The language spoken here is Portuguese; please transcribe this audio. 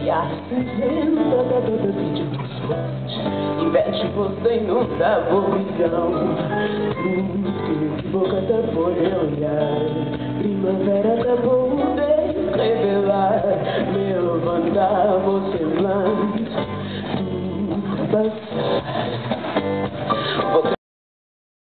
se apresenta da dor de ilusões Investe você em uma visão Príncipe de boca da folha olhar Primavera da bunda revelar Levantar você mais Tu passa. passar